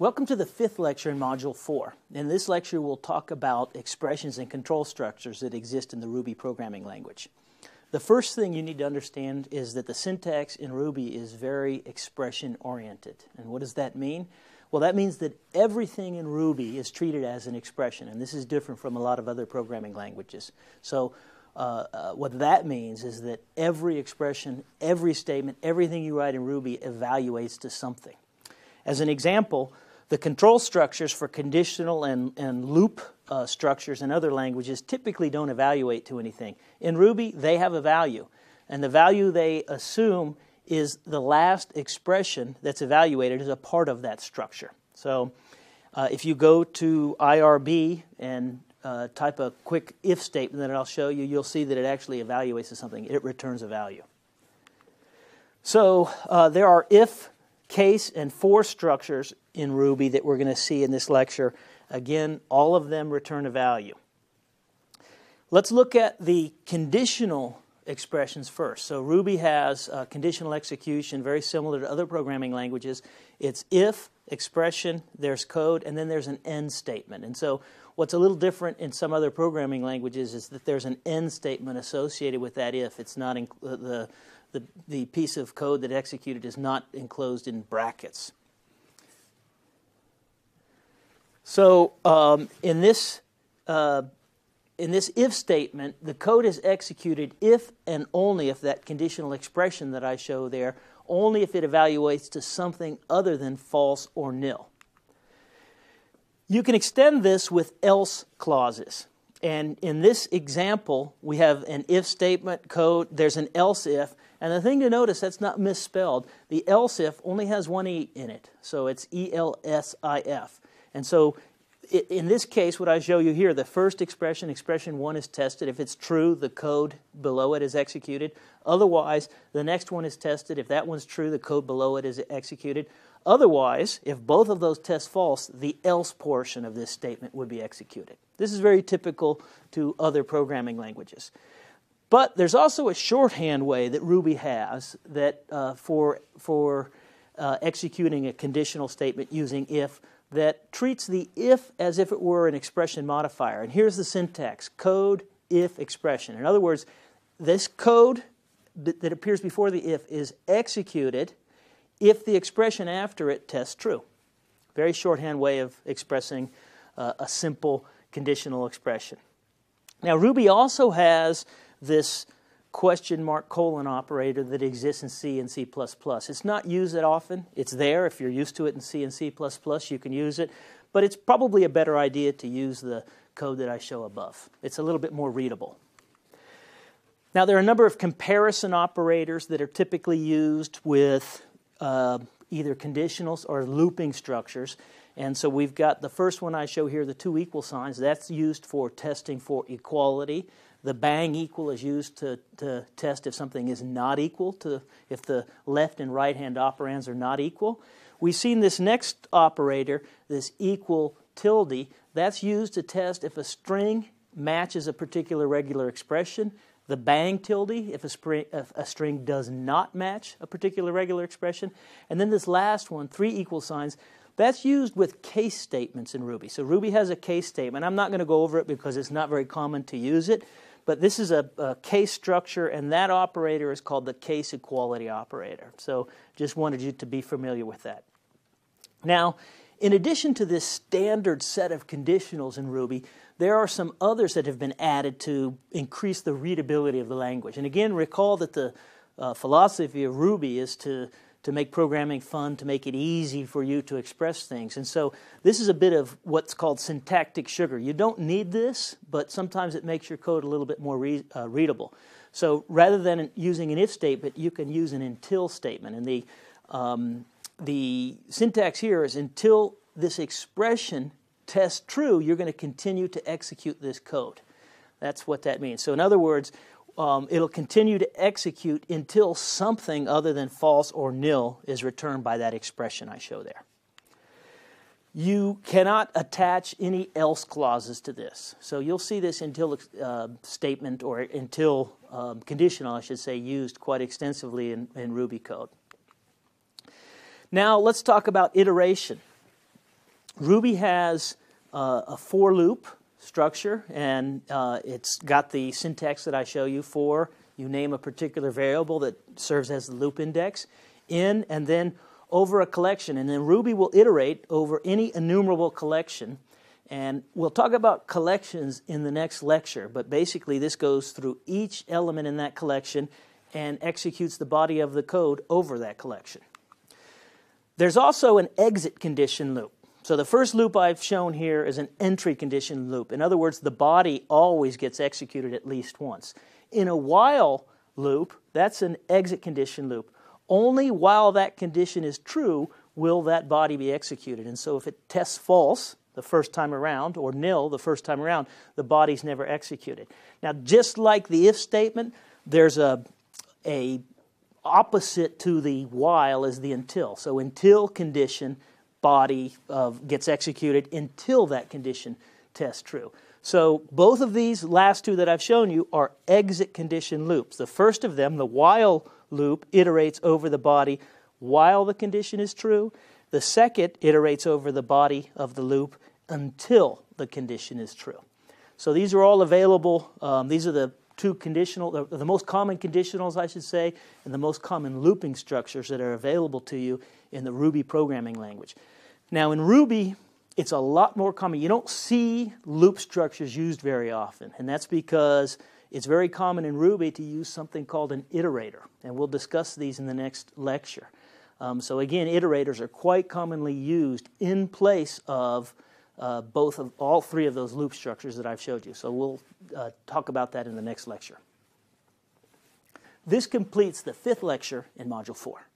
Welcome to the fifth lecture in Module 4. In this lecture, we'll talk about expressions and control structures that exist in the Ruby programming language. The first thing you need to understand is that the syntax in Ruby is very expression oriented. And what does that mean? Well, that means that everything in Ruby is treated as an expression, and this is different from a lot of other programming languages. So, uh, uh, what that means is that every expression, every statement, everything you write in Ruby evaluates to something. As an example, the control structures for conditional and, and loop uh, structures in other languages typically don't evaluate to anything. In Ruby, they have a value, and the value they assume is the last expression that's evaluated as a part of that structure. So uh, if you go to IRB and uh, type a quick if statement that I'll show you, you'll see that it actually evaluates to something. It returns a value. So uh, there are if case and for structures in Ruby that we're going to see in this lecture. Again, all of them return a value. Let's look at the conditional expressions first. So Ruby has conditional execution very similar to other programming languages. It's if, expression, there's code, and then there's an end statement. And so what's a little different in some other programming languages is that there's an end statement associated with that if. It's not in, the the, the piece of code that executed is not enclosed in brackets. So um, in this uh, in this if statement, the code is executed if and only if that conditional expression that I show there, only if it evaluates to something other than false or nil. You can extend this with else clauses. And in this example, we have an if statement code, there's an else if, and the thing to notice that's not misspelled. The else if only has one E in it, so it's E L S I F. And so in this case, what I show you here, the first expression, expression one, is tested. If it's true, the code below it is executed. Otherwise, the next one is tested. If that one's true, the code below it is executed. Otherwise, if both of those test false, the else portion of this statement would be executed. This is very typical to other programming languages. But there's also a shorthand way that Ruby has that uh, for, for uh, executing a conditional statement using if that treats the if as if it were an expression modifier. And here's the syntax code if expression. In other words, this code that appears before the if is executed if the expression after it tests true. Very shorthand way of expressing uh, a simple conditional expression. Now, Ruby also has this question mark colon operator that exists in C and C++. It's not used that often. It's there. If you're used to it in C and C++, you can use it. But it's probably a better idea to use the code that I show above. It's a little bit more readable. Now, there are a number of comparison operators that are typically used with uh, either conditionals or looping structures. And so we've got the first one I show here, the two equal signs. That's used for testing for equality. The bang equal is used to, to test if something is not equal to if the left and right hand operands are not equal. We've seen this next operator, this equal tilde, that's used to test if a string matches a particular regular expression. The bang tilde, if a, spring, if a, string does not match a particular regular expression. And then this last one, three equal signs, that's used with case statements in Ruby. So Ruby has a case statement. I'm not going to go over it because it's not very common to use it, but this is a, a, case structure, and that operator is called the case equality operator. So just wanted you to be familiar with that. Now, in addition to this standard set of conditionals in Ruby, there are some others that have been added to increase the readability of the language. And again, recall that the uh, philosophy of Ruby is to to make programming fun, to make it easy for you to express things. And so this is a bit of what's called syntactic sugar. You don't need this, but sometimes it makes your code a little bit more re- uh, readable. So rather than using an if statement, you can use an until statement. And the, um, the syntax here is until this expression tests true, you're going to continue to execute this code. That's what that means. So, in other words, um, it'll continue to execute until something other than false or nil is returned by that expression I show there. You cannot attach any else clauses to this. So you'll see this until uh, statement or until um, conditional, I should say, used quite extensively in, in Ruby code. Now let's talk about iteration. Ruby has uh, a for loop structure, and uh, it's got the syntax that I show you for. You name a particular variable that serves as the loop index in, and then over a collection. And then Ruby will iterate over any enumerable collection. And we'll talk about collections in the next lecture, but basically, this goes through each element in that collection and executes the body of the code over that collection. There's also an exit condition loop. So the first loop I've shown here is an entry condition loop. In other words, the body always gets executed at least once. In a while loop, that's an exit condition loop. Only while that condition is true will that body be executed. And so if it tests false the first time around or nil the first time around, the body's never executed. Now, just like the if statement, there's a, a opposite to the while is the until. So until condition body of, gets executed until that condition tests true. So both of these last two that I've shown you are exit condition loops. The first of them, the while loop, iterates over the body while the condition is true. The second iterates over the body of the loop until the condition is true. So these are all available. Um, these are the two conditional, the, the most common conditionals, I should say, and the most common looping structures that are available to you in the Ruby programming language. Now, in Ruby, it's a lot more common. You don't see loop structures used very often, and that's because it's very common in Ruby to use something called an iterator, and we'll discuss these in the next lecture. Um, so, again, iterators are quite commonly used in place of uh, both of all three of those loop structures that I've showed you. So we'll uh, talk about that in the next lecture. This completes the fifth lecture in Module 4.